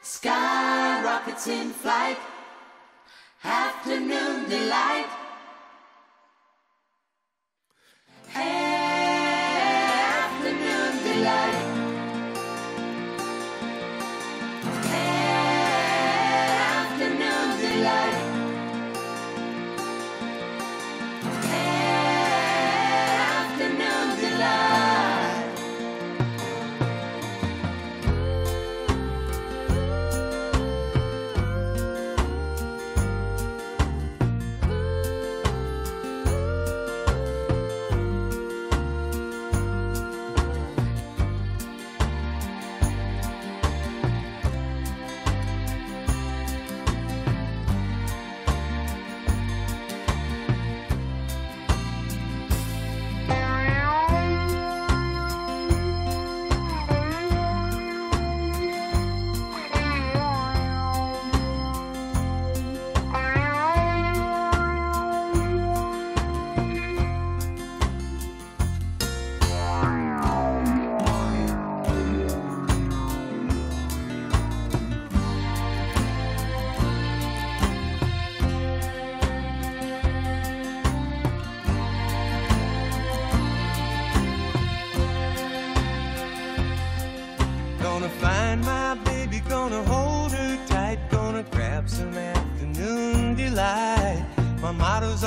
Sky rockets in flight, afternoon delight.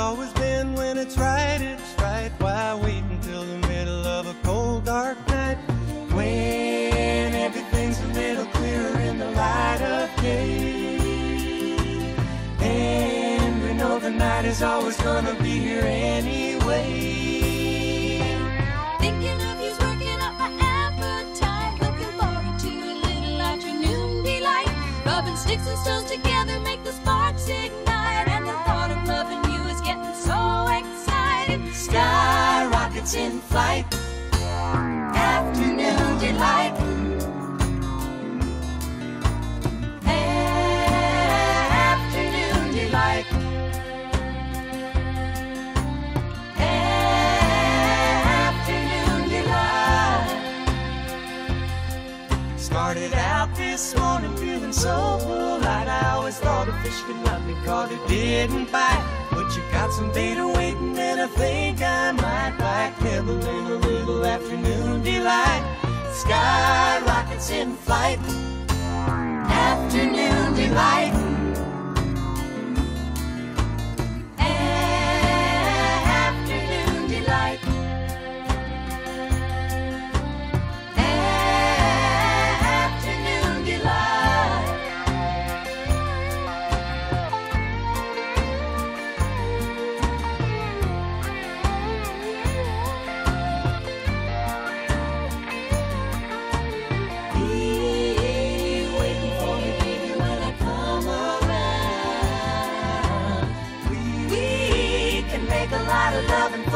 Always been when it's right, it's right. Why wait until the middle of a cold, dark night? When everything's a little clearer in the light of day. And we know the night is always gonna be here in flight, afternoon delight. Not it didn't bite. But you got some data waiting, and I think I might like in a little afternoon delight. Sky rockets in flight, afternoon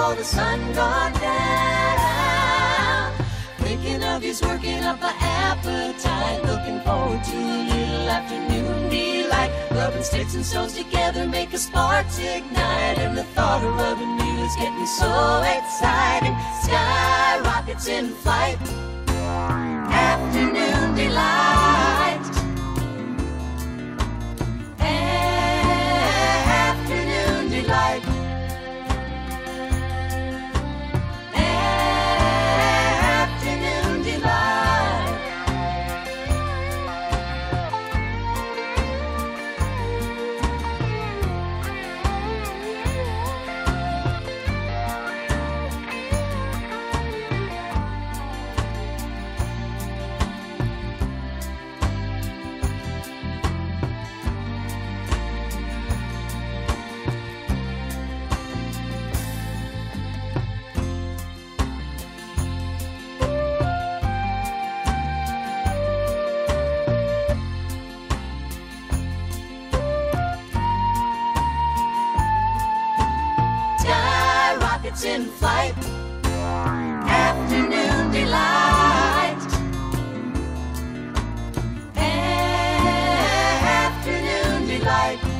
for the sun gone down. Thinking of you's working up my appetite. Looking forward to a little afternoon delight. Rubbing sticks and stones together make a sparks ignite. And the thought of loving you is getting so exciting. Sky rockets in flight. Afternoon delight. Thoughts in flight. Afternoon delight. Afternoon delight.